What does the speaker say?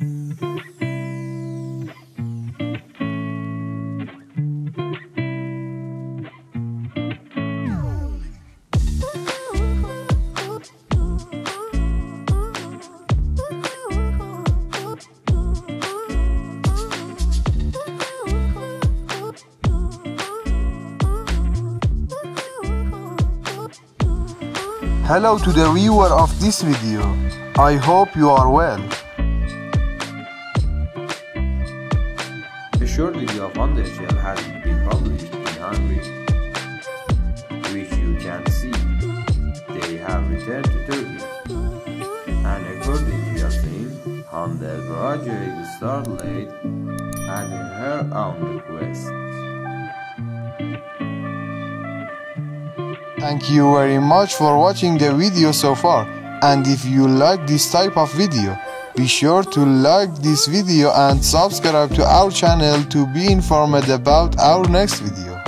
Hello to the viewer of this video. I hope you are well. Short video of Hande Erçel has been published in Hungary, which you can see. They have returned to Turkey, and according to Yasin, Hande graduated started late at her own request. Thank you very much for watching the video so far. And if you like this type of video, be sure to like this video and subscribe to our channel to be informed about our next video.